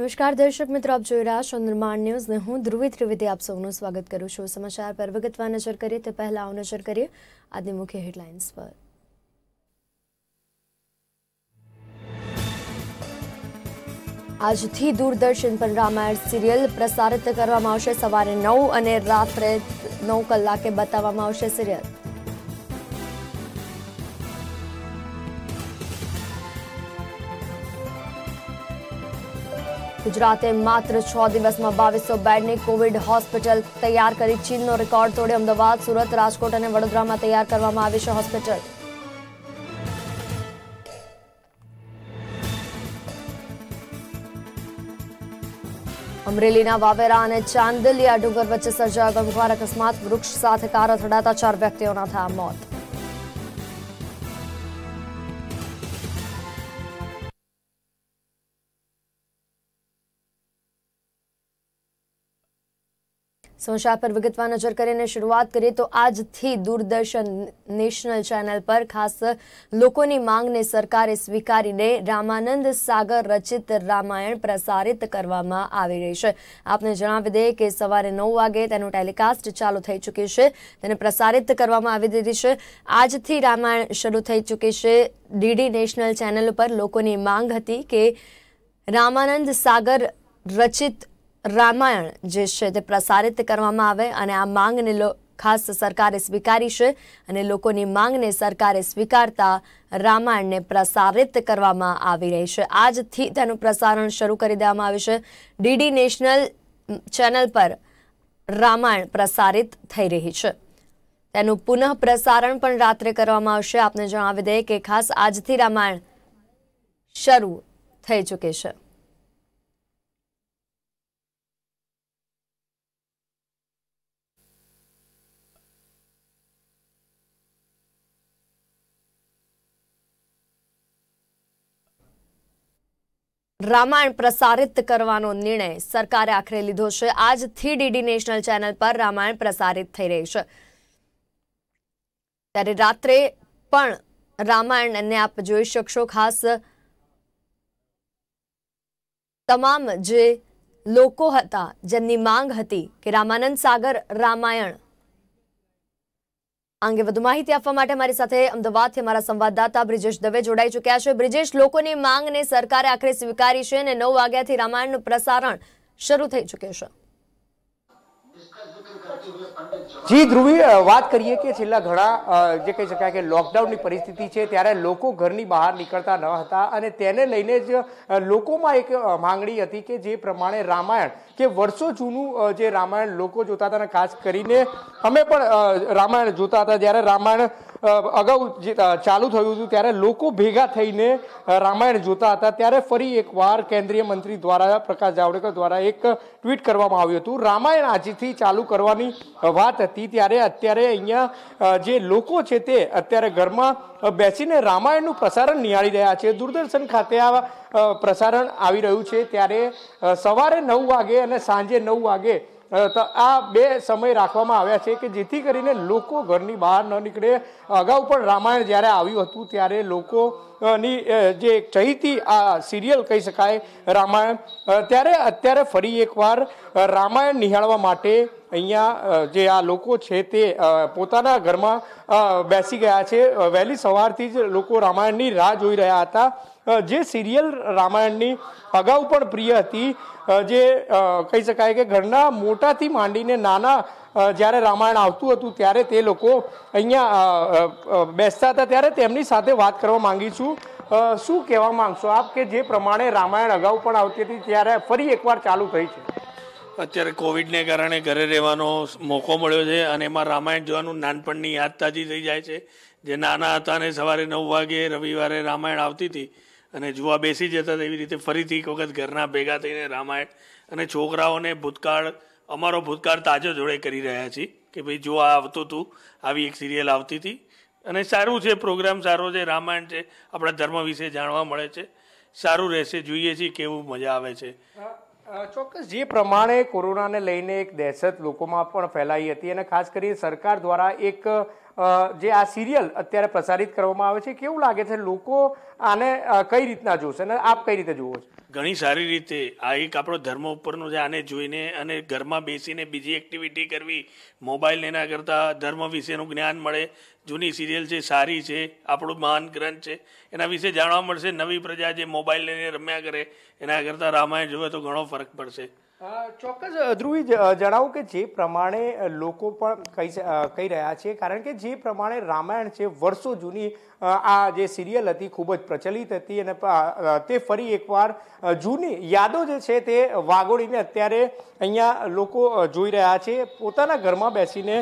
નમસ્કાર દર્શક મિત્રો, આપ જોઈ રહ્યા છો નિર્માણ ન્યૂઝ હું ધ્રુવી ત્રિવેદી આપ સૌનું સ્વાગત કરું છું. સમાચાર પર વિગતવાર નજર કરીએ તે પહેલા આવો નજર કરીએ આજની મુખ્ય હેડલાઇન્સ પર. આજથી દૂરદર્શન પર રામાયણ સિરિયલ પ્રસારિત કરવામાં આવશે. સવારે નવ અને રાત્રે નવ કલાકે બતાવવામાં આવશે સિરિયલ. ગુજરાતે માત્ર છ દિવસમાં બાવીસો બેડની કોવિડ હોસ્પિટલ તૈયાર કરી. ચીનનો રેકોર્ડ તોડે અમદાવાદ, સુરત, રાજકોટ અને વડોદરામાં તૈયાર કરવામાં આવી છે હોસ્પિટલ. અમરેલીના વાવેરા અને ચાંદલિયા ડુંગર વચ્ચે સર્જાયો ગમખ્વાર અકસ્માત. વૃક્ષ સાથે કાર અથડાતા ચાર વ્યક્તિઓના થયા મોત. સમાચાર પર વિગતવાર નજર કરીને શરૂઆત કરીએ તો આજથી દૂરદર્શન નેશનલ ચેનલ પર ખાસ લોકોની માંગને સરકારે સ્વીકારીને રામાનંદ સાગર રચિત રામાયણ પ્રસારિત કરવામાં આવી રહી છે. આપને જણાવી દઈએ કે સવારે નવ વાગે તેનું ટેલિકાસ્ટ ચાલુ થઈ ચૂકી છે. તેને પ્રસારિત કરવામાં આવી દીધી છે. આજથી રામાયણ શરૂ થઈ ચૂકી છે. ડીડી નેશનલ ચેનલ પર લોકોની માંગ હતી કે રામાનંદ સાગર રચિત રામાયણ જે છે તે પ્રસારિત કરવામાં આવે અને આ માંગને ખાસ સરકારે સ્વીકારી છે અને લોકોની માંગને સરકારે સ્વીકારતા રામાયણને પ્રસારિત કરવામાં આવી રહી છે. આજથી તેનું પ્રસારણ શરૂ કરી દેવામાં આવ્યું છે. ડીડી નેશનલ ચેનલ પર રામાયણ પ્રસારિત થઈ રહી છે. તેનું પુનઃ પ્રસારણ પણ રાત્રે કરવામાં આવશે. આપને જણાવી દઈએ કે ખાસ આજથી રામાયણ શરૂ થઈ ચૂકી છે. રામાયણ પ્રસારિત કરવાનો નિર્ણય સરકારે આખરે લીધો છે. આજથી ડીડી નેશનલ ચેનલ પર રામાયણ પ્રસારિત થઈ રહી છે. ત્યારે રાત્રે પણ રામાયણને આપ જોઈ શકશો ખાસ તમામ જે લોકો હતા, જેમની માંગ હતી કે રામાનંદ સાગર રામાયણ અંગે વધુ માહિતી આપવા માટે મારી સાથે અમદાવાદથી અમારા સંવાદદાતા બ્રિજેશ દવે જોડાઈ ચૂક્યા છે. બ્રિજેશ, લોકોની માંગને સરકારે આખરે સ્વીકારી છે અને નવ વાગ્યાથી રામાયણનું પ્રસારણ શરૂ થઈ ચૂક્યું છે. જી, ધ્રુવી વાત કરીએ કે છેલ્લા ઘણા જે કહી શકાય કે લોકડાઉનની પરિસ્થિતિ છે, ત્યારે લોકો ઘરની બહાર નીકળતા ન હતા અને તેને લઈને જ લોકોમાં એક માંગણી હતી કે જે પ્રમાણે રામાયણ, કે વર્ષો જૂનું જે રામાયણ લોકો જોતા હતા અને ખાસ કરીને અમે પણ રામાયણ જોતા હતા. જ્યારે રામાયણ અગાઉ જે ચાલુ થયું હતું, ત્યારે લોકો ભેગા થઈને રામાયણ જોતા હતા. ત્યારે ફરી એકવાર કેન્દ્રીય મંત્રી દ્વારા, પ્રકાશ જાવડેકર દ્વારા એક ટ્વીટ કરવામાં આવ્યું હતું. રામાયણ આજથી ચાલુ કરવાની વાત હતી ત્યારે અત્યારે અહીંયા જે લોકો છે તે અત્યારે ઘરમાં બેસીને રામાયણનું પ્રસારણ નિહાળી રહ્યા છે. દૂરદર્શન ખાતે આ પ્રસારણ આવી રહ્યું છે. ત્યારે સવારે નવ વાગે અને સાંજે નવ વાગે આ બે સમય રાખવામાં આવ્યા છે કે જેથી કરીને લોકો ઘરની બહાર ન નીકળે. અગાઉ પણ રામાયણ જ્યારે આવ્યું હતું, ત્યારે લોકોની જે ચહીતી આ સિરિયલ કહી શકાય, રામાયણ ત્યારે અત્યારે ફરી એકવાર રામાયણ નિહાળવા માટે અહીંયા જે આ લોકો છે તે પોતાના ઘરમાં બેસી ગયા છે. વહેલી સવારથી જ લોકો રામાયણની રાહ જોઈ રહ્યા હતા. જે સિરિયલ રામાયણની અગાઉ પણ પ્રિય હતી જે કહી શકાય કે ઘરના મોટાથી માંડીને નાના જ્યારે રામાયણ આવતું હતું, ત્યારે તે લોકો અહીંયા બેસતા હતા. ત્યારે તેમની સાથે વાત કરવા માંગી છું. શું કહેવા માંગશો આપ કે જે પ્રમાણે રામાયણ અગાઉ પણ આવતી હતી, ત્યારે ફરી એકવાર ચાલુ થઈ છે? અત્યારે કોવિડને કારણે ઘરે રહેવાનો મોકો મળ્યો છે અને એમાં રામાયણ જોવાનું નાનપણની યાદ તાજી થઈ જાય છે. જે નાના હતા ને સવારે નવ વાગે રવિવારે રામાયણ આવતી હતી અને જોવા બેસી જતા એવી રીતે ફરીથી એક વખત ઘરના ભેગા થઈને રામાયણ અને છોકરાઓને ભૂતકાળ, અમારો ભૂતકાળ તાજો જોડે કરી રહ્યા છીએ કે ભાઈ જો આ આવતું હતું આવી એક સિરિયલ આવતી હતી. અને સારું છે પ્રોગ્રામ સારો છે, રામાયણ છે, આપણા ધર્મ વિશે જાણવા મળે છે. સારું રહેશે, જોઈએ છીએ કેવું મજા આવે છે. ચોક્કસ, જે પ્રમાણે કોરોનાને લઈને એક દહેશત લોકોમાં પણ ફેલાઈ હતી અને ખાસ કરી સરકાર દ્વારા એક જે આ સિરિયલ અત્યારે પ્રસારિત કરવામાં આવે છે, કેવું લાગે છે લોકો આને કઈ રીતના જોશે અને આપ કઈ રીતે જુઓ છો? ઘણી સારી રીતે આ એક આપણો ધર્મ ઉપરનું છે આને જોઈને અને ઘરમાં બેસીને બીજી એક્ટિવિટી કરવી મોબાઈલ એના કરતાં ધર્મ વિશેનું જ્ઞાન મળે, જૂની સિરિયલ છે સારી છે, આપણું મહાન ગ્રંથ છે, એના વિશે જાણવા મળશે, નવી પ્રજા જે મોબાઈલ લઈને રમ્યા કરે, એના કરતાં રામાયણ જોવે તો ઘણો ફરક પડશે. ચોક્કસ ધ્રુવી જણાવું કે જે પ્રમાણે લોકો પણ કહી કહી રહ્યા છે, કારણ કે જે પ્રમાણે રામાયણ છે, વર્ષો જૂની આ જે સિરિયલ હતી ખૂબ જ પ્રચલિત હતી અને તે ફરી એકવાર જૂની યાદો જે છે તે વાગોળીને અત્યારે અહીંયા લોકો જોઈ રહ્યા છે, પોતાના ઘરમાં બેસીને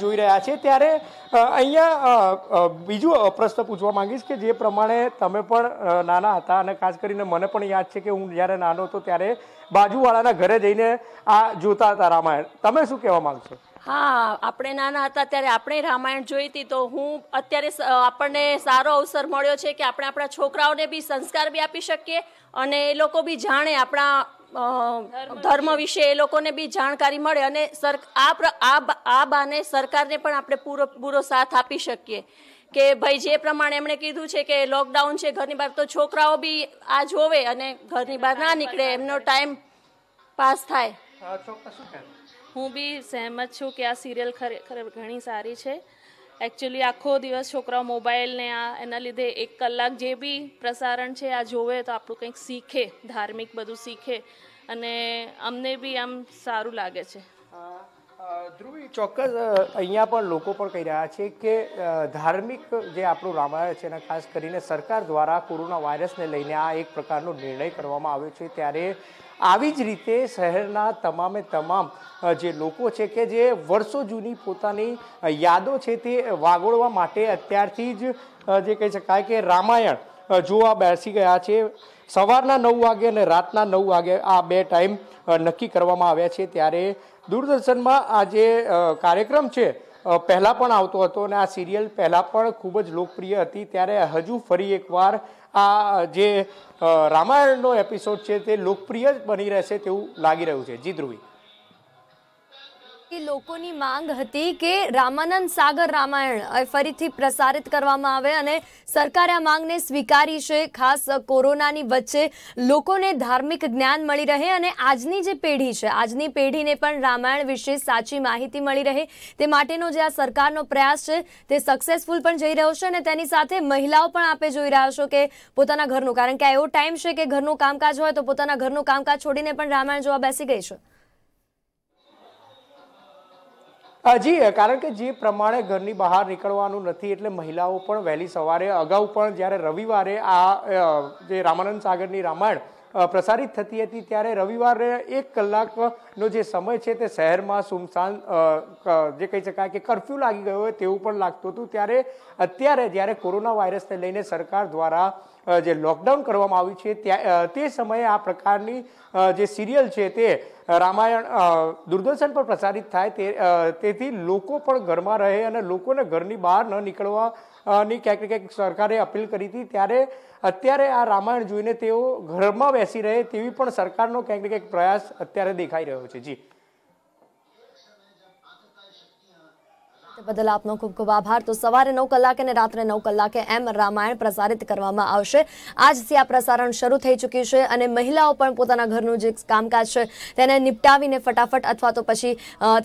જોઈ રહ્યા છે. ત્યારે અહીંયા બીજું પ્રશ્ન પૂછવા માંગીશ કે જે પ્રમાણે તમે પણ નાના હતા અને ખાસ કરીને મને પણ યાદ છે કે હું જ્યારે નાનો હતો ત્યારે બાજુવાળાના ઘરે જઈને આ જોતા હતા રામાયણ. તમે શું કહેવા માંગશો? હા, આપણે નાના હતા ત્યારે આપણે રામાયણ જોઈ હતી, તો હું અત્યારે આપણને સારો અવસર મળ્યો છે કે આપણે આપણા છોકરાઓને બી સંસ્કાર બી આપી શકીએ અને એ લોકો બી જાણે આપણા ધર્મ વિશે એ લોકોને બી જાણકારી મળે અને સર આ બાને સરકારને પણ આપણે પૂરો પૂરો સાથ આપી શકીએ. કે ભાઈ જે પ્રમાણે એમણે કીધું છે કે લોકડાઉન છે ઘરની બહાર તો છોકરાઓ બી આ જોવે અને ઘરની બહાર ના નીકળે એમનો ટાઈમ પાસ થાય. હું બી સહેમત છું કે આ સિરિયલ ખરેખર ઘણી સારી છે. એકચ્યુઅલી આખો દિવસ છોકરાઓ મોબાઈલ ને આ એના લીધે એક કલાક જે બી પ્રસારણ છે આ જોવે તો આપણું કંઈક શીખે ધાર્મિક બધું શીખે અને અમને બી આમ સારું લાગે છે. ધ્રુવી, ચોક્કસ અહીંયા પણ લોકો પણ કહી રહ્યા છે કે ધાર્મિક જે આપણું રામાયણ છે એના ખાસ કરીને સરકાર દ્વારા કોરોના વાયરસને લઈને આ એક પ્રકારનો નિર્ણય કરવામાં આવ્યો છે, ત્યારે આવી જ રીતે શહેરના તમામે તમામ જે લોકો છે કે જે વર્ષો જૂની પોતાની યાદો છે તે વાગોળવા માટે અત્યારથી જ જે કહી શકાય કે રામાયણ જોવા બેસી ગયા છે. સવારના નવ વાગે અને રાતના નવ વાગે આ બે ટાઈમ નક્કી કરવામાં આવ્યા છે, ત્યારે દૂરદર્શનમાં આ જે કાર્યક્રમ છે પહેલાં પણ આવતો હતો અને આ સિરિયલ પહેલાં પણ ખૂબ જ લોકપ્રિય હતી. ત્યારે હજુ ફરી એકવાર આ જે રામાયણનો એપિસોડ છે તે લોકપ્રિય જ બની રહેશે તેવું લાગી રહ્યું છે. જી ધ્રુવી. એ લોકોની માંગ હતી કે રામાનંદ સાગર રામાયણ ફરીથી પ્રસારિત કરવામાં આવે અને સરકારે આ માંગને સ્વીકારી છે. ખાસ કોરોનાની વચ્ચે લોકોને ધાર્મિક જ્ઞાન મળી રહે અને આજની જે પેઢી છે, આજની પેઢીને પણ રામાયણ વિશે સાચી માહિતી મળી રહે. તે માટેનો જે આ સરકારનો પ્રયાસ છે, તે સક્સેસફુલ પણ જઈ રહ્યો છે અને તેની સાથે મહિલાઓ પણ આપે જોઈ રહ્યા છો કે પોતાના ઘરનું. કારણ કે આ એવો ટાઈમ છે કે ઘરનું કામકાજ હોય તો પોતાના ઘરનું કામકાજ છોડીને પણ રામાયણ જોવા બેસી ગઈ છે. અ, જી કારણ કે જે પ્રમાણે ઘરની બહાર નીકળવાનું નથી એટલે મહિલાઓ પણ વહેલી સવારે અગાઉ પણ જ્યારે રવિવારે આ જે રામાનંદ સાગરની રામાયણ પ્રસારિત થતી હતી ત્યારે રવિવારે એક કલાકનો જે સમય છે તે શહેરમાં સુમસાન જે કહી શકાય કે કરફ્યુ લાગી ગયો હોય તેવું પણ લાગતું હતું. ત્યારે અત્યારે જ્યારે કોરોના વાયરસને લઈને સરકાર દ્વારા જે લોકડાઉન કરવામાં આવ્યું છે, ત્યાં તે સમયે આ પ્રકારની જે સિરિયલ છે તે રામાયણ દૂરદર્શન પર પ્રસારિત થાય તે તેથી લોકો પણ ઘરમાં રહે અને લોકોને ઘરની બહાર ન નીકળવા ની ક્યાંક ને ક્યાંક સરકારે અપીલ કરી હતી. ત્યારે અત્યારે આ રામાયણ જોઈને તેઓ ઘરમાં બેસી રહે તેવી પણ સરકારનો ક્યાંક ને ક્યાંક પ્રયાસ અત્યારે દેખાઈ રહ્યો છે. જી. બદલ આપનો ખૂબ ખૂબ આભાર. તો સવારે નવ કલાકે અને રાત્રે નવ કલાકે એમ રામાયણ પ્રસારિત કરવામાં આવશે. આજથી આ પ્રસારણ શરૂ થઈ ચૂક્યું છે અને મહિલાઓ પણ પોતાના ઘરનું જે કામકાજ છે તેને નિપટાવીને ફટાફટ અથવા તો પછી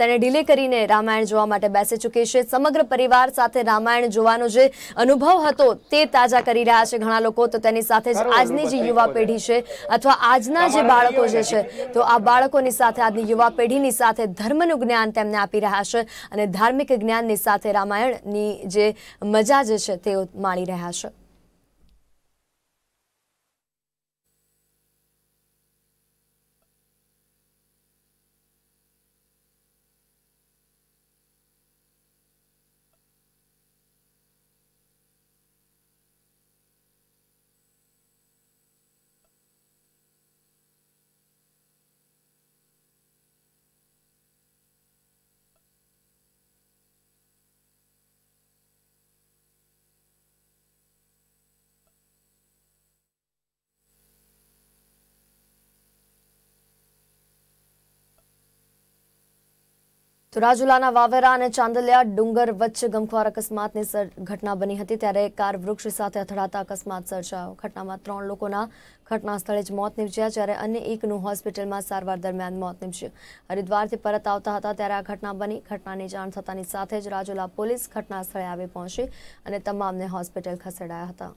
તેને ડિલે કરીને રામાયણ જોવા માટે બેસી ચૂકી છે. સમગ્ર પરિવાર સાથે રામાયણ જોવાનો જે અનુભવ હતો તે તાજા કરી રહ્યા છે ઘણા લોકો. તો તેની સાથે જ આજની જે યુવા પેઢી છે અથવા આજના જે બાળકો જે છે. તો આ બાળકોની સાથે આજની યુવા પેઢીની સાથે ધર્મનું જ્ઞાન તેમને આપી રહ્યા છે અને ધાર્મિક જ્ઞાનની સાથે રામાયણની જે મજા જે છે તેઓ માણી રહ્યા છે. તો રાજુલાના વાવેરા અને ચાંદલિયા ડુંગર વચ્ચે ગમખ્વાર અકસ્માતની ઘટના બની હતી ત્યારે કાર વૃક્ષ સાથે અથડાતા અકસ્માત સર્જાયો. ઘટનામાં ત્રણ લોકોના ઘટના સ્થળે જ મોત નીપજ્યા, જ્યારે અન્ય એકનું હોસ્પિટલમાં સારવાર દરમિયાન મોત નીપજ્યું. હરિદ્વારથી પરત આવતા હતા ત્યારે આ ઘટના બની. ઘટનાની જાણ થતાની સાથે જ રાજુલા પોલીસ ઘટના સ્થળે આવી પહોંચી અને તમામને હોસ્પિટલ ખસેડાયા હતા.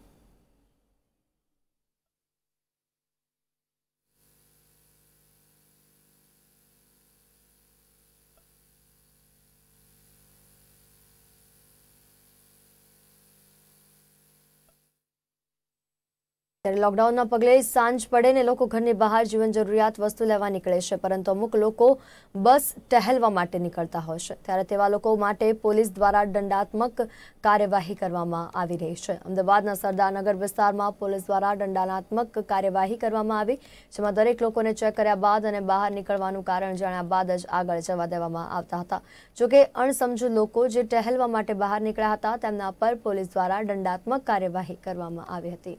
ત્યારે લોકડાઉનના પગલે સાંજ પડે ને લોકો ઘરની બહાર જીવન જરૂરિયાત વસ્તુ લેવા નીકળે છે, પરંતુ અમુક લોકો બસ ટહેલવા માટે નીકળતા હોય છે. ત્યારે તેવા લોકો માટે પોલીસ દ્વારા દંડાત્મક કાર્યવાહી કરવામાં આવી રહી છે. અમદાવાદના સરદારનગર વિસ્તારમાં પોલીસ દ્વારા દંડાત્મક કાર્યવાહી કરવામાં આવી, જેમાં દરેક લોકોને ચેક કર્યા બાદ અને બહાર નીકળવાનું કારણ જાણ્યા બાદ જ આગળ જવા દેવામાં આવતા હતા. જોકે અણસમજુ લોકો જે ટહેલવા માટે બહાર નીકળ્યા હતા, તેમના પર પોલીસ દ્વારા દંડાત્મક કાર્યવાહી કરવામાં આવી હતી.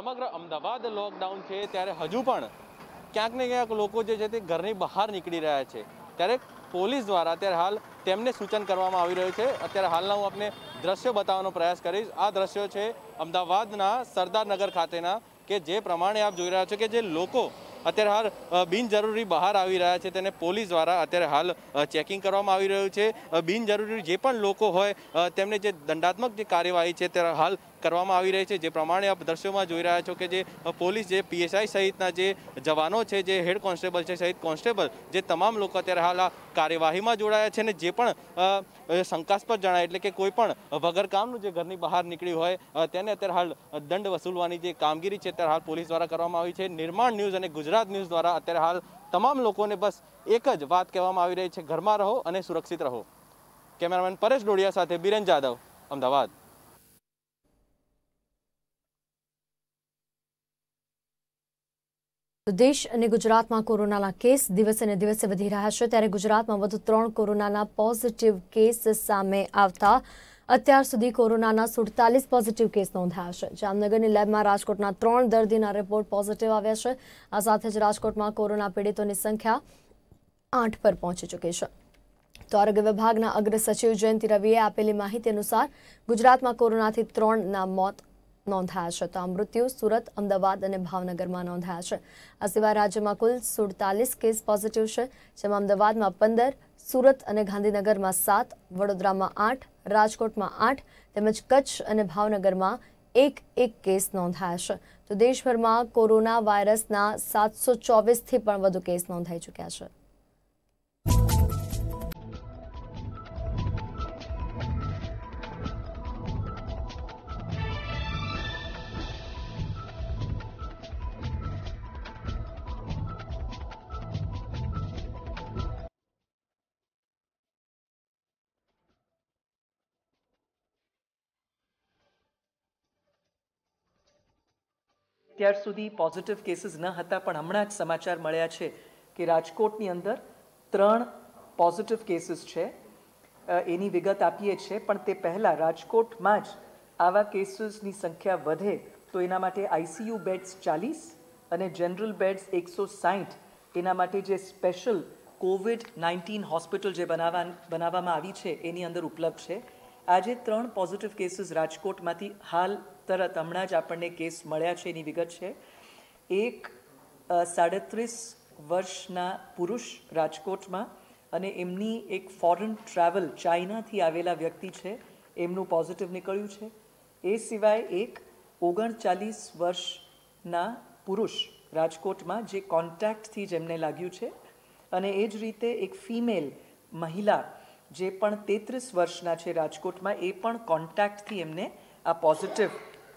સમગ્ર અમદાવાદ લોકડાઉન છે ત્યારે હજુ પણ ક્યાંક ને ક્યાંક લોકો જે છે તે ઘરની બહાર નીકળી રહ્યા છે. ત્યારે પોલીસ દ્વારા અત્યારે હાલ તેમને સૂચન કરવામાં આવી રહ્યું છે. અત્યારે હાલના હું આપને દ્રશ્યો બતાવવાનો પ્રયાસ કરીશ. આ દ્રશ્યો છે અમદાવાદના સરદારનગર ખાતેના કે જે પ્રમાણે આપ જોઈ રહ્યા છો કે જે લોકો અત્યારે હાલ બિનજરૂરી બહાર આવી રહ્યા છે તેને પોલીસ દ્વારા અત્યારે હાલ ચેકિંગ કરવામાં આવી રહ્યું છે. બિનજરૂરી જે પણ લોકો હોય તેમને જે દંડાત્મક જે કાર્યવાહી છે તે હાલ કરવામાં આવી રહી છે. જે પ્રમાણે આપ દ્રશ્યોમાં જોઈ રહ્યા છો કે જે પોલીસ જે પીએસઆઈ સહિતના જે જવાનો છે, જે હેડ કોન્સ્ટેબલ છે, સહિત કોન્સ્ટેબલ, જે તમામ લોકો અત્યારે હાલ આ કાર્યવાહીમાં જોડાયા છે અને જે પણ શંકાસ્પદ જણાય એટલે કે કોઈ પણ વગર કામનું જે ઘરની બહાર નીકળ્યું હોય તેને અત્યારે હાલ દંડ વસૂલવાની જે કામગીરી છે અત્યારે હાલ પોલીસ દ્વારા કરવામાં આવી છે. નિર્માણ ન્યૂઝ અને ગુજરાત ન્યૂઝ દ્વારા અત્યારે હાલ તમામ લોકોને બસ એક જ વાત કહેવામાં આવી રહી છે. ઘરમાં રહો અને સુરક્ષિત રહો. કેમેરામેન પરેશ ડોડિયા સાથે બિરેન જાદવ, અમદાવાદ. તો દેશ અને ગુજરાતમાં કોરોનાના કેસ દિવસે ને દિવસે વધી રહ્યા છે. ત્યારે ગુજરાતમાં વધુ ત્રણ કોરોનાના પોઝિટિવ કેસ સામે આવતા. અત્યાર સુધી કોરોનાના સુડતાલીસ પોઝિટિવ કેસ નોંધાયા છે. જામનગરની લેબમાં રાજકોટના ત્રણ દર્દીના રિપોર્ટ પોઝિટિવ આવ્યા છે. આ સાથે જ રાજકોટમાં કોરોના પીડિતોની સંખ્યા આઠ પર પહોંચી ચૂકી છે. તો આરોગ્ય વિભાગના અગ્ર સચિવ જયંતિ રવિએ આપેલી માહિતી અનુસાર ગુજરાતમાં કોરોનાથી ત્રણના મોત નોંધાયા છે. તો આ મૃત્યુ સુરત, અમદાવાદ અને ભાવનગરમાં નોંધાયા છે. આ સિવાય રાજ્યમાં કુલ સુડતાલીસ કેસ પોઝિટિવ છે, જેમાં અમદાવાદમાં પંદર, સુરત અને ગાંધીનગરમાં સાત, વડોદરામાં આઠ, રાજકોટમાં આઠ, તેમજ કચ્છ અને ભાવનગરમાં એક એક કેસ નોંધાયા છે. તો દેશભરમાં કોરોના વાયરસના સાતસો ચોવીસથી પણ વધુ કેસ નોંધાઈ ચૂક્યા છે. ત્યાર સુધી પોઝિટિવ કેસીસ ન હતા, પણ હમણાં જ સમાચાર મળ્યા છે કે રાજકોટની અંદર ત્રણ પોઝિટિવ કેસીસ છે. એની વિગત આપીએ છીએ, પણ તે પહેલાં રાજકોટમાં જ આવા કેસીસની સંખ્યા વધે તો એના માટે આઈસીયુ બેડ્સ ચાલીસ અને જનરલ બેડ્સ એકસો સાહીઠ એના માટે જે સ્પેશિયલ કોવિડ નાઇન્ટીન હોસ્પિટલ જે બનાવવા, બનાવવામાં આવી છે, એની અંદર ઉપલબ્ધ છે. આજે ત્રણ પોઝિટિવ કેસીસ રાજકોટમાંથી હાલ તરત હમણાં જ આપણને કેસ મળ્યા છે, એની વિગત છે. એક સાડત્રીસ વર્ષના પુરુષ રાજકોટમાં અને એમની એક ફોરેન ટ્રાવેલ ચાઇનાથી આવેલા વ્યક્તિ છે, એમનું પોઝિટિવ નીકળ્યું છે. એ સિવાય એક ઓગણચાલીસ વર્ષના પુરુષ રાજકોટમાં જે કોન્ટેક્ટથી જેમને લાગ્યું છે. અને એ જ રીતે એક ફિમેલ મહિલા જે પણ તેત્રીસ વર્ષના છે રાજકોટમાં, એ પણ કોન્ટેક્ટથી એમને આ પોઝિટિવ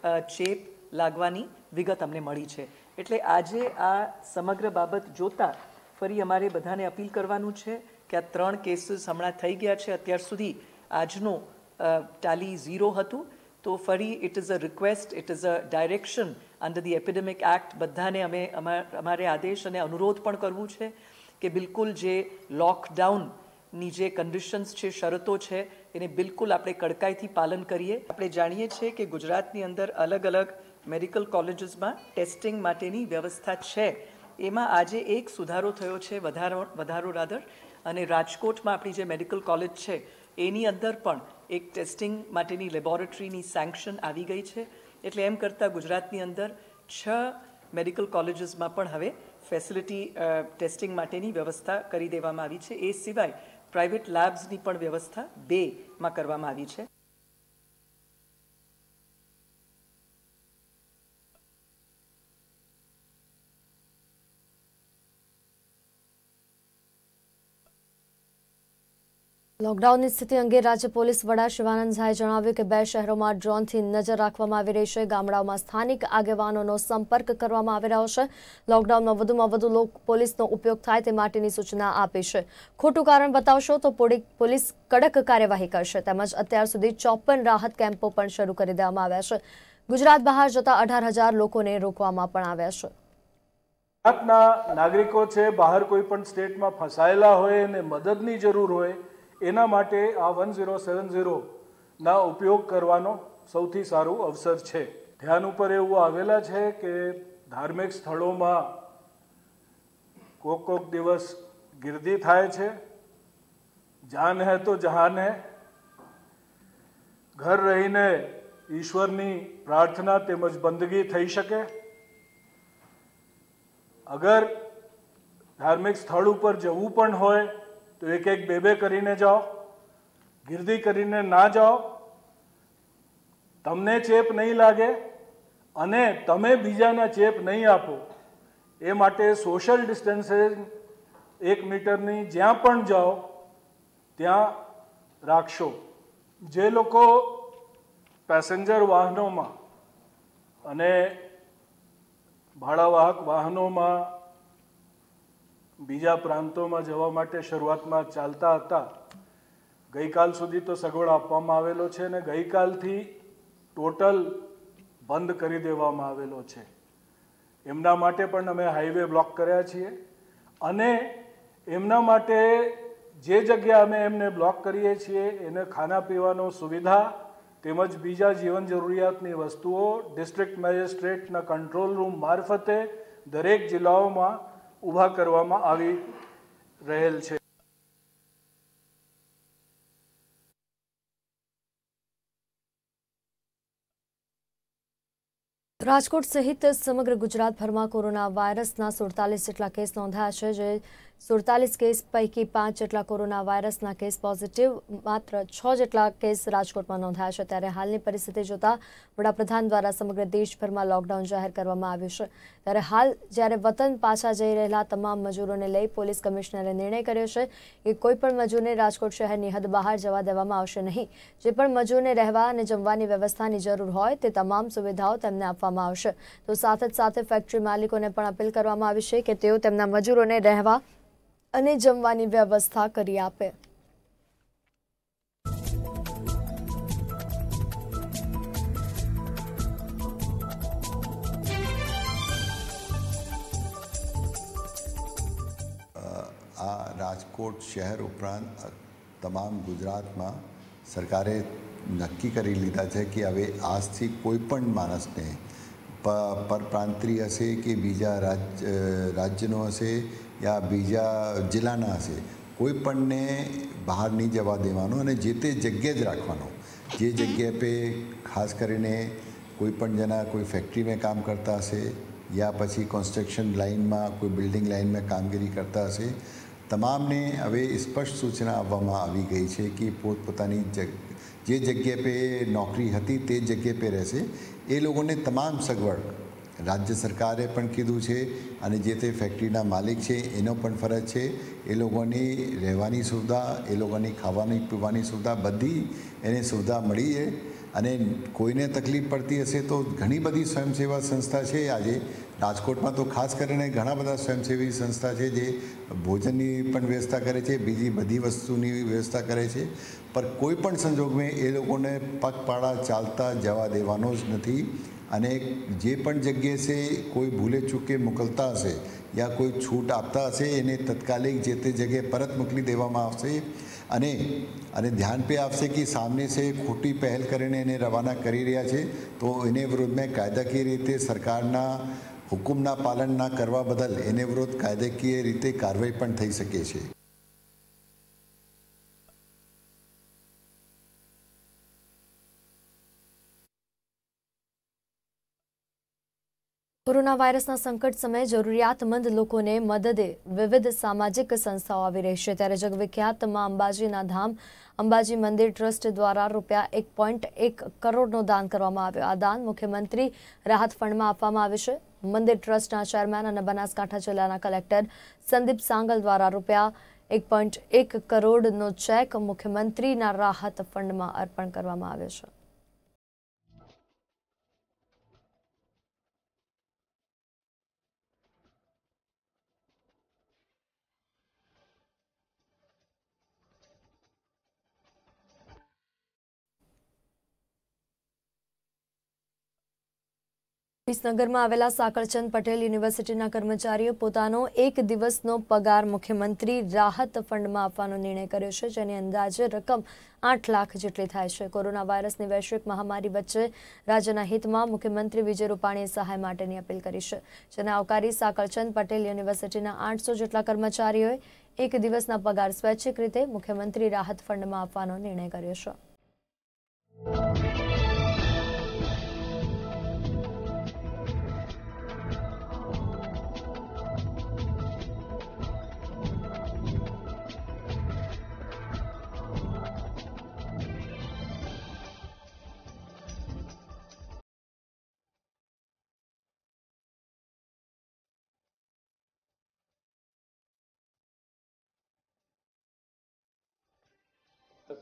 ચેપ લાગવાની વિગત અમને મળી છે. એટલે આજે આ સમગ્ર બાબત જોતા ફરી અમારે બધાને અપીલ કરવાનું છે કે આ ત્રણ કેસીસ હમણાં થઈ ગયા છે. અત્યાર સુધી આજનો ટાલી ઝીરો હતું. તો ફરી it is a request it is a direction under the epidemic act બધાને અમે અમારે આદેશ અને અનુરોધ પણ કરવું છે કે બિલકુલ જે લોકડાઉનની જે કન્ડિશન્સ છે, શરતો છે એને બિલકુલ આપણે કડકાઈથી પાલન કરીએ. આપણે જાણીએ છીએ કે ગુજરાતની અંદર અલગ અલગ મેડિકલ કોલેજીસમાં ટેસ્ટિંગ માટેની વ્યવસ્થા છે. એમાં આજે એક સુધારો થયો છે વધારો વધારો રાધર અને રાજકોટમાં આપણી જે મેડિકલ કોલેજ છે, એની અંદર પણ એક ટેસ્ટિંગ માટેની લેબોરેટરીની સેન્કશન આવી ગઈ છે. એટલે એમ કરતાં ગુજરાતની અંદર છ મેડિકલ કોલેજીસમાં પણ હવે ફેસિલિટી ટેસ્ટિંગ માટેની વ્યવસ્થા કરી દેવામાં આવી છે. એ સિવાય પ્રાઇવેટ લેબ્સની પણ વ્યવસ્થા બેમાં કરવામાં આવી છે. લોકડાઉનની સ્થિતિ અંગે રાજ્ય પોલીસ વડા શિવાનંદ ઝાએ જણાવ્યું કે બે શહેરોમાં ડ્રોનથી નજર રાખવામાં આવી રહી છે. ગામડાઓમાં સ્થાનિક આગેવાનોનો સંપર્ક કરવામાં આવી રહ્યો છે. લોકડાઉનમાં વધુમાં વધુ પોલીસનો ઉપયોગ થાય તે માટેની સૂચના આપી છે. ખોટું કારણ બતાવશો તો પોલીસ કડક કાર્યવાહી કરશે. તેમજ અત્યાર સુધી ચોપન રાહત કેમ્પો પણ શરૂ કરી દેવામાં આવ્યા છે. ગુજરાત બહાર જતા અઢાર હજાર લોકોને રોકવામાં પણ આવ્યા છે. ગુજરાતના નાગરિકો છે, બહાર કોઈ પણ સ્ટેટમાં ફસાયેલા હોય અને મદદની જરૂર હોય એના માટે આ વન ઝીરો સેવન ઝીરોના ઉપયોગ કરવાનો સૌથી સારું અવસર છે. ધ્યાન ઉપર એવું આવેલા છે કે ધાર્મિક સ્થળોમાં કોક કોક દિવસ ગીર્દી થાય છે. જાન હે તો જહાન હે. ઘર રહીને ઈશ્વરની પ્રાર્થના તેમજ બંદગી થઈ શકે. અગર ધાર્મિક સ્થળ ઉપર જવું પણ હોય તો એક એક બે બે કરીને જાઓ, ગીર્દી કરીને ના જાઓ. તમને ચેપ નહીં લાગે અને તમે બીજાના ચેપ નહીં આપો. એ માટે સોશિયલ ડિસ્ટન્સિંગ એક મીટરની જ્યાં પણ જાઓ, ત્યાં રાખશો. જે લોકો પેસેન્જર વાહનોમાં અને ભાડાવાહક વાહનોમાં બીજા પ્રાંતોમાં જવા માટે શરૂઆતમાં ચાલતા હતા. ગઈકાલ સુધી તો સગવડ આપવામાં આવેલો છે અને ગઈકાલથી ટોટલ બંધ કરી દેવામાં આવેલો છે. એમના માટે પણ અમે હાઈવે બ્લોક કર્યા છીએ અને એમના માટે જે જગ્યા અમે એમને બ્લોક કરીએ છીએ એને ખાના પીવાનો સુવિધા તેમજ બીજા જીવન જરૂરિયાતની વસ્તુઓ ડિસ્ટ્રિક્ટ મેજિસ્ટ્રેટના કંટ્રોલ રૂમ મારફતે દરેક જિલ્લાઓમાં ઊભા કરવામાં આવી રહેલ છે. રાજકોટ સહિત સમગ્ર ગુજરાતભરમાં કોરોના વાયરસના સુડતાલીસ જેટલા કેસ નોંધાયા છે, જે સુડતાલીસ કેસ પૈકી પાંચ જેટલા કોરોના વાયરસના કેસ પોઝિટિવ, માત્ર છ જેટલા કેસ રાજકોટમાં નોંધાયા છે. ત્યારે હાલની પરિસ્થિતિ જોતા વડાપ્રધાન દ્વારા સમગ્ર દેશભરમાં લોકડાઉન જાહેર કરવામાં આવ્યું છે. ત્યારે હાલ જ્યારે વતન પાછા જઈ રહેલા તમામ મજૂરોને લઈ પોલીસ કમિશનરે નિર્ણય કર્યો છે કે કોઈપણ મજૂરને રાજકોટ શહેરની હદ બહાર જવા દેવામાં આવશે નહીં. જે પણ મજૂરને રહેવા અને જમવાની વ્યવસ્થાની જરૂર હોય તે તમામ સુવિધાઓ તેમને આપવામાં આવશે. તો સાથે જ સાથે ફેક્ટરી માલિકોને પણ અપીલ કરવામાં આવી છે કે તેઓ તેમના મજૂરોને રહેવા અને જમવાની વ્યવસ્થા કરી આપે. આ રાજકોટ શહેર ઉપરાંત તમામ ગુજરાતમાં સરકારે નક્કી કરી લીધા છે કે હવે આજથી કોઈ પણ માણસને પરપ્રાંતીય હશે કે બીજા રાજ્ય રાજ્યનો હશે યા બીજા જિલ્લાના હશે? કોઈ પણને બહાર નહીં જવા દેવાનો અને જે તે જગ્યાએ જ રાખવાનો. જે જગ્યા પે ખાસ કરીને કોઈ પણ જણા કોઈ ફેક્ટરીમાં કામ કરતા હશે યા પછી કન્સ્ટ્રક્શન લાઇનમાં કોઈ બિલ્ડિંગ લાઇનમાં કામગીરી કરતા હશે. તમામને હવે સ્પષ્ટ સૂચના આપવામાં આવી ગઈ છે કે પોતપોતાની જે જગ્યા પે નોકરી હતી તે જગ્યા પે રહેશે, એ લોકોને તમામ સગવડ રાજ્ય સરકારે પણ કીધું છે અને જે તે ફેક્ટરીના માલિક છે, એનો પણ ફરજ છે. એ લોકોની રહેવાની સુવિધા, એ લોકોની ખાવાની, પીવાની સુવિધા બધી એને સુવિધા મળી છે. અને કોઈને તકલીફ પડતી હશે તો ઘણી બધી સ્વયંસેવા સંસ્થા છે આજે. રાજકોટમાં તો ખાસ કરીને ઘણા બધા સ્વયંસેવી સંસ્થા છે જે ભોજનની પણ વ્યવસ્થા કરે છે, બીજી બધી વસ્તુની વ્યવસ્થા કરે છે. પણ કોઈ પણ સંજોગમાં એ લોકોને પગપાળા ચાલતા જવા દેવાનો જ નથી. અને જે પણ જગ્યાએ છે, કોઈ ભૂલે ચૂકે મોકલતા હશે, યા કોઈ છૂટ આપતા હશે, એને તત્કાલિક જે તે જગ્યાએ પરત મોકલી દેવામાં આવશે અને અને ધ્યાન પે આપશે કે સામને છે ખોટી પહેલ કરીને એને રવાના કરી રહ્યા છે, તો એને વિરુદ્ધમાં કાયદાકીય રીતે સરકારના હુકુમના પાલન ના કરવા બદલ એને વિરુદ્ધ કાયદાકીય રીતે કાર્યવાહી પણ થઈ શકે છે. કોરોના વાયરસના સંકટ સમયે જરૂરિયાતમંદ લોકોને મદદે વિવિધ સામાજિક સંસ્થાઓ આવી રહી છે. ત્યારે જગવિખ્યાત મા અંબાજીના ધામ, અંબાજી મંદિર ટ્રસ્ટ દ્વારા રૂપિયા એક પોઈન્ટ એક કરોડનો દાન કરવામાં આવ્યો. આ દાન મુખ્યમંત્રી રાહત ફંડમાં આપવામાં આવ્યું છે. મંદિર ટ્રસ્ટના ચેરમેન અને બનાસકાંઠા જિલ્લાના કલેક્ટર સંદીપ સાંગલ દ્વારા રૂપિયા એક પોઈન્ટ એક કરોડનો ચેક મુખ્યમંત્રીના રાહત ફંડમાં અર્પણ કરવામાં આવ્યો છે. વિસનગરમાં આવેલા સાકળચંદ પટેલ યુનિવર્સિટીના કર્મચારીઓ પોતાનો એક દિવસનો પગાર મુખ્યમંત્રી રાહત ફંડમાં આપવાનો નિર્ણય કર્યો છે, જેની અંદાજે રકમ આઠ લાખ જેટલી થાય છે. કોરોના વાયરસની વૈશ્વિક મહામારી વચ્ચે રાજ્યના હિતમાં મુખ્યમંત્રી વિજય રૂપાણીએ સહાય માટેની અપીલ કરી છે. જેને આવકારી સાકળચંદ પટેલ યુનિવર્સિટીના આઠસો જેટલા કર્મચારીઓએ એક દિવસના પગાર સ્વૈચ્છિક રીતે મુખ્યમંત્રી રાહત ફંડમાં આપવાનો નિર્ણય કર્યો છે.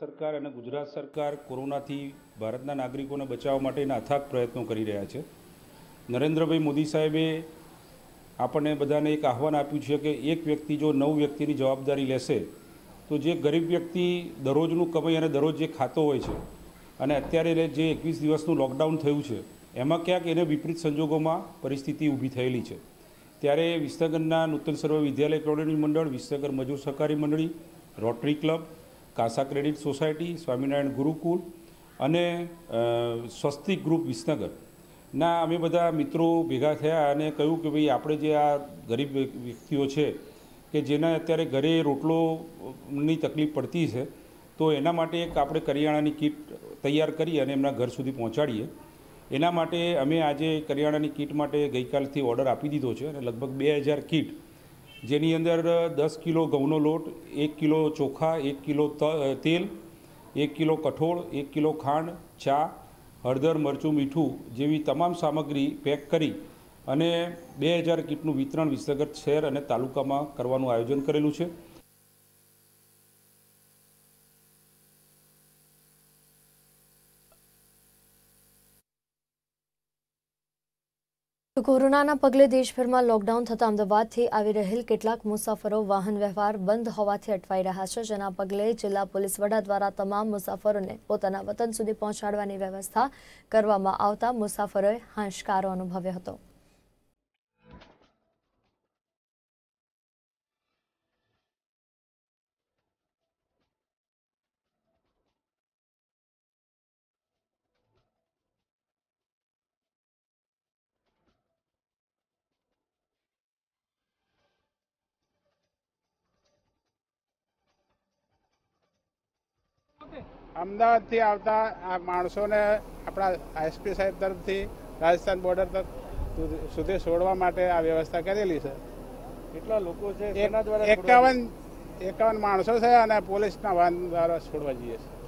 સરકાર અને ગુજરાત સરકાર કોરોનાથી ભારતના નાગરિકોને બચાવવા માટેના અથાગ પ્રયત્નો કરી રહ્યા છે. નરેન્દ્રભાઈ મોદી સાહેબે આપણને બધાને એક આહવાન આપ્યું છે કે એક વ્યક્તિ જો નવ વ્યક્તિની જવાબદારી લેશે, તો જે ગરીબ વ્યક્તિ દરરોજનું કમાઈ અને દરરોજ જે ખાતો હોય છે અને અત્યારે જે એકવીસ દિવસનું લોકડાઉન થયું છે, એમાં ક્યાંક એને વિપરીત સંજોગોમાં પરિસ્થિતિ ઊભી થયેલી છે. ત્યારે વિસનગરના નૂતન સર્વ વિદ્યાલય પ્રવૃત્તિ મંડળ, વિસનગર મજૂર સહકારી મંડળી, rotary club Kasa credit society, Swaminarayan Gurukul અને સ્વસ્તિક ગ્રુપ વિસનગર. ના, અમે બધા મિત્રો ભેગા થયા અને કહ્યું કે ભાઈ આપણે જે આ ગરીબ વ્યક્તિઓ છે કે જેના અત્યારે ઘરે રોટલોની તકલીફ પડતી છે, તો એના માટે એક આપણે કરિયાણાની કીટ તૈયાર કરી અને એમના ઘર સુધી પહોંચાડીએ. એના માટે અમે આજે કરિયાણાની કીટ માટે ગઈકાલથી ઓર્ડર આપી દીધો છે અને લગભગ બે હજાર કીટ જેની અંદર દસ કિલો ઘઉંનો લોટ, એક કિલો ચોખા, એક કિલો તેલ, એક કિલો કઠોળ, એક કિલો ખાંડ, ચા, હળદર, મરચું, મીઠું જેવી તમામ સામગ્રી પેક કરી અને બે હજાર કીટનું વિતરણ વિસનગર શહેર અને તાલુકામાં કરવાનું આયોજન કરેલું છે. કોરોનાના પગલે દેશભરમાં લોકડાઉન થતા અમદાવાદથી આવી રહેલ કેટલાક મુસાફરો વાહન વ્યવહાર બંધ હોવાથી અટવાઈ રહ્યા છે, જેના પગલે જિલ્લા પોલીસ વડા દ્વારા તમામ મુસાફરોને પોતાના વતન સુધી પહોંચાડવાની વ્યવસ્થા કરવામાં આવતા મુસાફરોએ હાશકારો અનુભવ્યો હતો. અમદાવાદથી આવતા આ માણસોને આપણા એસપી સાહેબ તરફથી રાજસ્થાન બોર્ડર તરફ સુધી છોડવા માટે આ વ્યવસ્થા કરેલી છે. કેટલા લોકો છે? એકાવન એકાવન માણસો છે અને પોલીસના વાહન દ્વારા છોડવા જઈએ છીએ.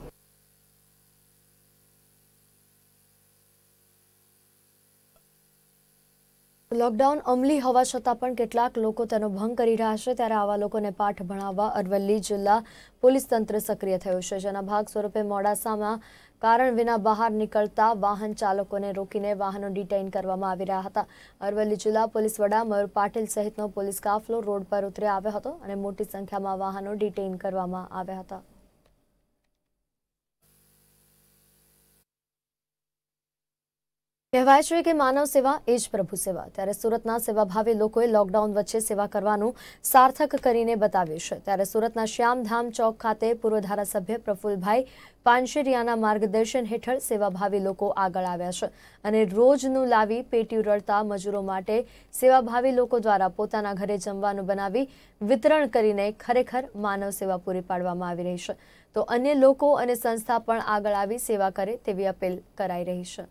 લોકડાઉન અમલી હોવા છતાં પણ કેટલાક લોકો તેનો ભંગ કરી રહ્યા છે. ત્યારે આવા લોકોને પાઠ ભણાવવા અરવલ્લી જિલ્લા પોલીસ તંત્ર સક્રિય થયું છે. જેના ભાગ સ્વરૂપે મોડાસામાં કારણ વિના બહાર નીકળતા વાહન ચાલકોને રોકીને વાહનો ડિટેઇન કરવામાં આવી રહ્યા હતા. અરવલ્લી જિલ્લા પોલીસ વડા મયુર પાટીલ સહિતનો પોલીસ કાફલો રોડ પર ઉતરી આવ્યો હતો અને મોટી સંખ્યામાં વાહનો ડિટેઇન કરવામાં આવ્યા હતા. કહેવાય છે કે માનવ સેવા એ જ પ્રભુ સેવા. ત્યારે સુરતના સેવાભાવી લોકોએ લોકડાઉન વચ્ચે સેવા કરવાનું સાર્થક કરીને બતાવ્યું છે. ત્યારે સુરતના શ્યામધામ ચોક ખાતે પૂર્વ ધારાસભ્ય પ્રફુલભાઈ પાનશેરિયાના માર્ગદર્શન હેઠળ સેવાભાવી લોકો આગળ આવ્યા છે અને રોજનું લાવી પેટી રળતા મજૂરો માટે સેવાભાવી લોકો દ્વારા પોતાના ઘરે જમવાનું બનાવી વિતરણ કરીને ખરેખર માનવ સેવા પૂરી પાડવામાં આવી રહી છે. તો અન્ય લોકો અને સંસ્થા પણ આગળ આવી સેવા કરે તેવી અપીલ કરાઈ રહી છે.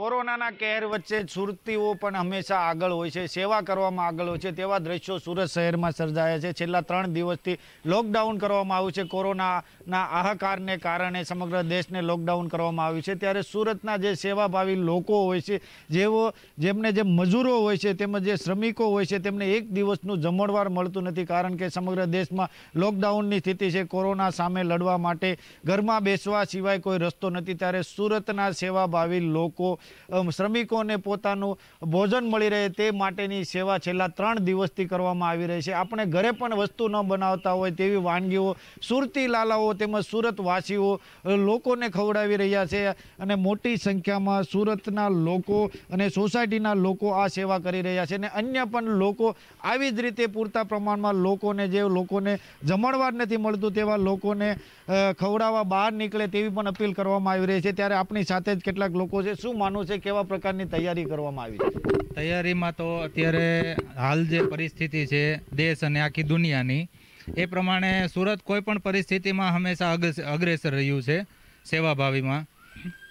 કોરોનાના કહેર વચ્ચે સુરતીઓ પણ હંમેશા આગળ હોય છે, સેવા કરવામાં આગળ હોય છે, તેવા દ્રશ્યો સુરત શહેરમાં સર્જાયા છે. છેલ્લા ત્રણ દિવસથી લોકડાઉન કરવામાં આવ્યું છે. કોરોનાના આહાકારને કારણે સમગ્ર દેશને લોકડાઉન કરવામાં આવ્યું છે. ત્યારે સુરતના જે સેવાભાવી લોકો હોય છે, જેઓ, જેમને જે મજૂરો હોય છે, તેમજ જે શ્રમિકો હોય છે, તેમને એક દિવસનું જમણવાર મળતું નથી કારણ કે સમગ્ર દેશમાં લોકડાઉનની સ્થિતિ છે. કોરોના સામે લડવા માટે ઘરમાં બેસવા સિવાય કોઈ રસ્તો નથી. ત્યારે સુરતના સેવાભાવી લોકો શ્રમિકોને પોતાનું ભોજન મળી રહે તે માટેની સેવા છેલ્લા ત્રણ દિવસથી કરવામાં આવી રહી છે. આપણે ઘરે પણ વસ્તુ ન બનાવતા હોય તેવી વાનગીઓ, સુરતી લાલાઓ તેમજ સુરતવાસીઓ લોકોને ખવડાવી રહ્યા છે અને મોટી સંખ્યામાં સુરતના લોકો અને સોસાયટીના લોકો આ સેવા કરી રહ્યા છે અને અન્ય પણ લોકો આવી જ રીતે પૂરતા પ્રમાણમાં લોકોને જે લોકોને જમણવાર નથી મળતું તેવા લોકોને ખવડાવવા બહાર નીકળે તેવી પણ અપીલ કરવામાં આવી રહી છે. ત્યારે આપણી સાથે જ કેટલાક લોકો છે. શું માનવું છે, કેવા પ્રકારની તૈયારી કરવામાં આવી છે? તૈયારીમાં તો અત્યારે હાલ જે પરિસ્થિતિ છે, દેશ અને આખી દુનિયાની, એ પ્રમાણે સુરત કોઈ પણ પરિસ્થિતિમાં હંમેશા અગ્રેસર રહ્યું છે, સેવાભાવીમાં.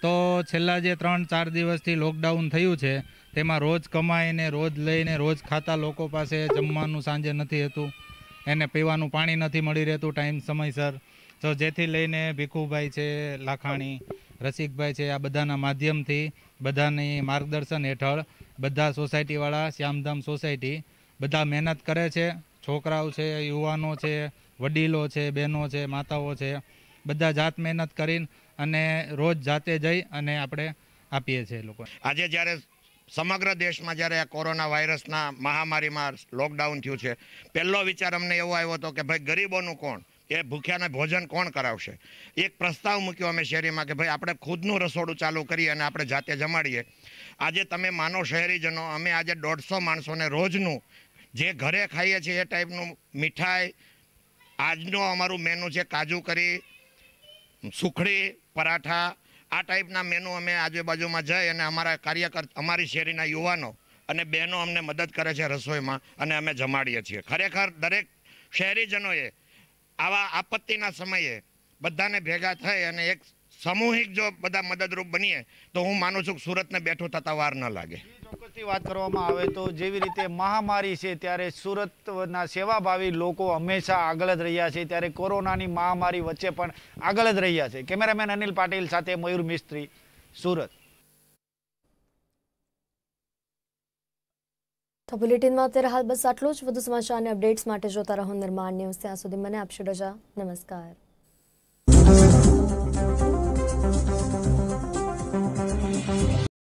તો છેલ્લા જે ત્રણ, ચાર દિવસથી લોકડાઉન થયું છે, તેમાં રોજ કમાઈને, રોજ લઈને, રોજ ખાતા લોકો પાસે જમવાનું સાંજે નથી હતું, એને પીવાનું પાણી નથી મળી રહેતું ટાઈમ સમયસર. તો જેથી લઈને ભીખુભાઈ છે, લાખાણી રસિકભાઈ છે, આ બધાના માધ્યમથી, બધાની માર્ગદર્શન હેઠળ બધા સોસાયટીવાળા, શ્યામધામ સોસાયટી, બધા મહેનત કરે છે. છોકરાઓ છે, યુવાનો છે, વડીલો છે, બહેનો છે, માતાઓ છે, બધા જાત મહેનત કરીને અને રોજ જાતે જઈ અને આપણે આપીએ છીએ લોકો. આજે જ્યારે સમગ્ર દેશમાં જ્યારે આ કોરોના વાયરસના મહામારીમાં લોકડાઉન થયું છે, પહેલો વિચાર અમને એવો આવ્યો હતો કે ભાઈ ગરીબોનું કોણ? એ ભૂખ્યાને ભોજન કોણ કરાવશે? એક પ્રસ્તાવ મૂક્યો અમે શહેરીમાં કે ભાઈ, આપણે ખુદનું રસોડું ચાલુ કરીએ અને આપણે જાતે જમાડીએ. આજે તમે માનો શહેરીજનો, અમે આજે દોઢસો માણસોને રોજનું જે ઘરે ખાઈએ છીએ એ ટાઈપનું મીઠાઈ, આજનું અમારું મેનુ છે કાજુ કરી, સુખડી, પરાઠા, આ ટાઈપના મેનુ અમે આજુબાજુમાં જઈ અને અમારા કાર્યકર, અમારી શેરીના યુવાનો અને બહેનો અમને મદદ કરે છે રસોઈમાં અને અમે જમાડીએ છીએ. ખરેખર દરેક શહેરીજનોએ આવા આપત્તિના સમયે બધાને ભેગા થઈ અને એક સામૂહિક જો બધા મદદરૂપ બનીએ, તો હું માનું છું કે સુરતને બેઠું થતા વાર ન લાગે. ચોક્કસથી વાત કરવામાં આવે તો જેવી રીતે મહામારી છે, ત્યારે સુરતના સેવાભાવી લોકો હંમેશા આગળ જ રહ્યા છે, ત્યારે કોરોનાની મહામારી વચ્ચે પણ આગળ જ રહ્યા છે. કેમેરામેન અનિલ પાટીલ સાથે મયુર મિસ્ત્રી, સુરત. તો બુલેટિનમાં અત્યારે હાલ બસ આટલું જ. વધુ સમાચાર અને અપડેટ્સ માટે જોતા રહો નિર્માણ ન્યૂઝ. ત્યાં સુધી મને આપશો રજા. નમસ્કાર.